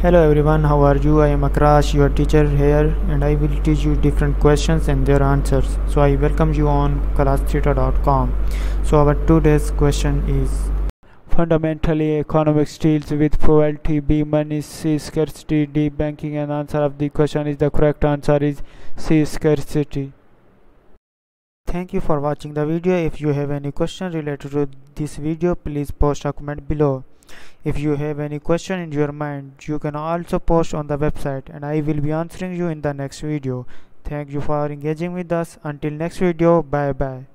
Hello everyone, how are you? I am Akrash, your teacher here and I will teach you different questions and their answers. So I welcome you on classtheta.com. So our today's question is Fundamentally, economics deals with poverty, B. Money, C. Scarcity, D. Banking. And answer of the question is the correct answer is C. Scarcity. Thank you for watching the video. If you have any question related to this video, please post a comment below. If you have any question in your mind, you can also post on the website and I will be answering you in the next video. Thank you for engaging with us. Until next video, bye bye.